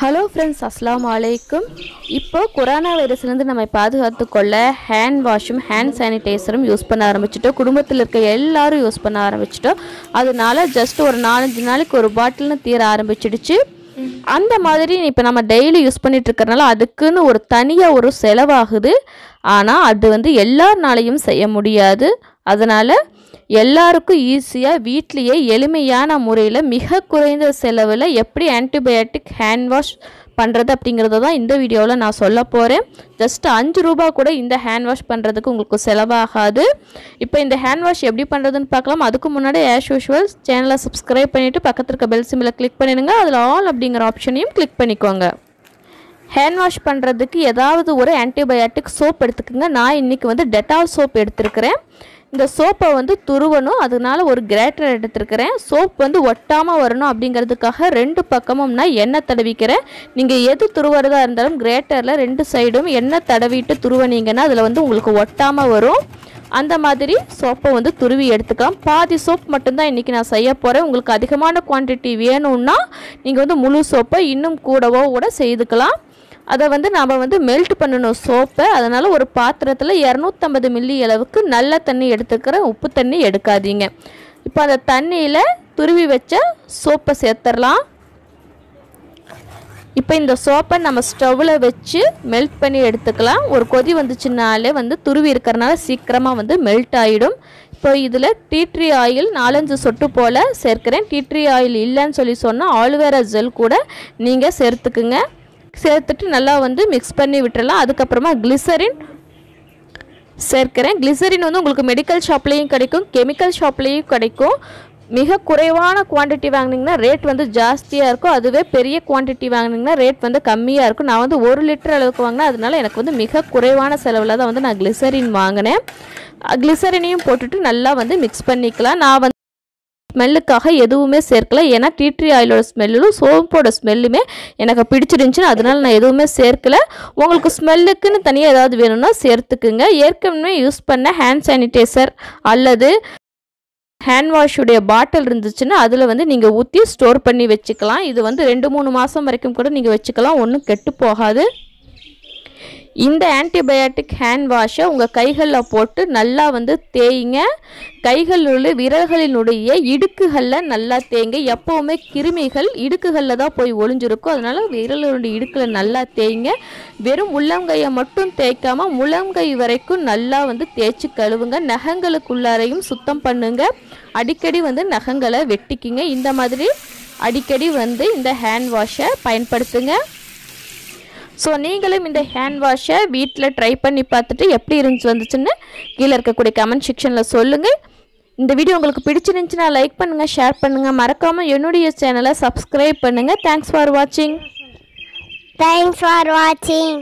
Hello friends அஸ்லாம் வலைக்கும் இப்போது கொரோனா வைரஸ்லேருந்து நம்ம பாதுகாத்து கொள்ள ஹேண்ட் வாஷும் ஹேண்ட் சானிடைசரும் யூஸ் பண்ண ஆரம்பிச்சிட்டோம். குடும்பத்தில் இருக்க எல்லாரும் யூஸ் பண்ண ஆரம்பிச்சிட்டோம். அதனால ஜஸ்ட் ஒரு நாலஞ்சு நாளைக்கு ஒரு பாட்டில்னு தீர ஆரம்பிச்சிடுச்சு. அந்த மாதிரி இப்போ நம்ம டெய்லி யூஸ் பண்ணிட்டு இருக்கிறனால அதுக்குன்னு ஒரு தனியாக ஒரு செலவாகுது. ஆனால் அது வந்து எல்லார்னாலையும் செய்ய முடியாது. அதனால் எல்லாருக்கும் ஈஸியாக வீட்லேயே எளிமையான முறையில் மிக குறைந்த செலவில் எப்படி ஆன்டிபயோட்டிக் ஹேண்ட் வாஷ் பண்ணுறது அப்படிங்கிறத தான் இந்த வீடியோவில் நான் சொல்ல போகிறேன் ஜஸ்ட் அஞ்சு ரூபா கூட இந்த ஹேண்ட் வாஷ் பண்ணுறதுக்கு உங்களுக்கு செலவாகாது. இப்போ இந்த ஹேண்ட் வாஷ் எப்படி பண்ணுறதுன்னு பார்க்கலாம். அதுக்கு முன்னாடி ஆஸ் யூஷுவல் சேனலை சப்ஸ்கிரைப் பண்ணிவிட்டு பக்கத்தில் இருக்க பெல் சிம்மில் கிளிக் பண்ணிடுங்க. அதில் ஆல் அப்படிங்கிற ஆப்ஷனையும் கிளிக் பண்ணிக்கோங்க. ஹேண்ட் வாஷ் பண்ணுறதுக்கு ஏதாவது ஒரு ஆன்டிபயாட்டிக் சோப் எடுத்துக்கோங்க. நான் இன்றைக்கி வந்து டெட்டால் சோப் எடுத்துருக்கிறேன். இந்த சோப்பை வந்து துருவணும். அதனால ஒரு கிரேட்டர் எடுத்துருக்கிறேன். சோப் வந்து ஒட்டாமல் வரணும் அப்படிங்கிறதுக்காக ரெண்டு பக்கமும் நான் எண்ணெய் தடவிக்கிறேன். நீங்கள் எது துருவுறதா இருந்தாலும் கிரேட்டரில் ரெண்டு சைடும் எண்ணெய் தடவிட்டு துருவனீங்கன்னா அதில் வந்து உங்களுக்கு ஒட்டாமல் வரும். அந்த மாதிரி சோப்பை வந்து துருவி எடுத்துக்கலாம். பாதி சோப் மட்டும்தான் இன்றைக்கி நான் செய்ய போகிறேன் உங்களுக்கு அதிகமான குவான்டிட்டி வேணும்னா நீங்கள் வந்து முழு சோப்பை இன்னும் கூடவோ கூட செய்துக்கலாம். அதை வந்து நாம் வந்து மெல்ட் பண்ணணும் சோப்பை அதனால் ஒரு பாத்திரத்தில் இரநூத்தம்பது மில்லி அளவுக்கு நல்ல தண்ணி எடுத்துக்கிறேன் உப்பு தண்ணி எடுக்காதீங்க. இப்போ அந்த தண்ணியில் துருவி வச்ச சோப்பை சேர்த்துடலாம் இப்போ இந்த சோப்பை நம்ம ஸ்டவ்வில் வச்சு மெல்ட் பண்ணி எடுத்துக்கலாம். ஒரு கொதி வந்துச்சுனாலே வந்து துருவி இருக்கிறனால சீக்கிரமாக வந்து மெல்ட் ஆகிடும் இப்போ இதில் டீட்ரி ஆயில் நாலஞ்சு சொட்டு போல் சேர்க்கிறேன். டீட்ரி ஆயில் இல்லைன்னு சொல்லி சொன்னால் ஆலுவேரா ஜெல் கூட நீங்கள் சேர்த்துக்குங்க. சேர்த்துட்டு நல்லா வந்து மிக்ஸ் பண்ணி விட்டுறலாம். அதுக்கப்புறமா கிளிசரின் சேர்க்கிறேன். கிளிசரின் வந்து உங்களுக்கு மெடிக்கல் ஷாப்லேயும் கிடைக்கும் கெமிக்கல் ஷாப்லேயும் கிடைக்கும். மிக குறைவான குவான்டிட்டி வாங்கினீங்கன்னா ரேட் வந்து ஜாஸ்தியாக இருக்கும். அதுவே பெரிய குவான்டிட்டி வாங்கினீங்கன்னா ரேட் வந்து கம்மியாக இருக்கும். நான் வந்து ஒரு லிட்டர் அளவுக்கு வாங்கினேன் அதனால எனக்கு வந்து மிக குறைவான செலவில் தான் வந்து நான் கிளிசரின் வாங்கினேன். கிளிசரினையும் போட்டுட்டு நல்லா வந்து மிக்ஸ் பண்ணிக்கலாம். நான் வந்து ஸ்மெல்லுக்காக எதுவுமே சேர்க்கல. ஏன்னா டீட்ரி ஆயிலோட ஸ்மெல்லும் சோப்போட ஸ்மெல்லுமே எனக்கு பிடிச்சிருந்துச்சு அதனால் நான் எதுவுமே சேர்க்கல. உங்களுக்கு ஸ்மெல்லுக்குன்னு தனியாக ஏதாவது வேணும்னா சேர்த்துக்குங்க. ஏற்கனவே யூஸ் பண்ண ஹேண்ட் சானிடைசர் அல்லது ஹேண்ட் வாஷுடைய பாட்டில் இருந்துச்சுன்னா அதில் வந்து நீங்கள் ஊற்றி ஸ்டோர் பண்ணி வச்சுக்கலாம். இது வந்து ரெண்டு மூணு மாதம் வரைக்கும் கூட நீங்கள் வச்சுக்கலாம். ஒன்றும் கெட்டு போகாது. இந்த ஆன்டிபயாட்டிக் ஹேண்ட் வாஷை உங்கள் கைகளில் போட்டு நல்லா வந்து தேய்ங்க. கைகளில் விரல்களினுடைய இடுக்குகளில் நல்லா தேய்ங்க. எப்போவுமே கிருமிகள் இடுக்குகளில் தான் போய் ஒளிஞ்சிருக்கும். அதனால் விரலுடைய இடுக்கில் நல்லா தேய்ங்க. வெறும் உள்ளங்கையை மட்டும் தேய்க்காமல் முழங்கை வரைக்கும் நல்லா வந்து தேய்ச்சி கழுவுங்க. நகங்களுக்குள்ளாரையும் சுத்தம் பண்ணுங்க. அடிக்கடி வந்து நகங்களை வெட்டிக்கிங்க. இந்த மாதிரி அடிக்கடி வந்து இந்த ஹேண்ட் வாஷை பயன்படுத்துங்க. ஸோ நீங்களும் இந்த ஹேண்ட் வாஷை வீட்டில் ட்ரை பண்ணி பார்த்துட்டு எப்படி இருந்துச்சு வந்துச்சுன்னு கீழே இருக்கக்கூடிய கமெண்ட் செக்ஷனில் சொல்லுங்கள் இந்த வீடியோ உங்களுக்கு பிடிச்சிருந்துச்சுன்னா லைக் பண்ணுங்கள் ஷேர் பண்ணுங்கள் மறக்காமல் என்னுடைய சேனலை சப்ஸ்கிரைப் பண்ணுங்கள் தேங்க்ஸ் ஃபார் வாட்சிங் தேங்க்ஸ் ஃபார் வாட்சிங்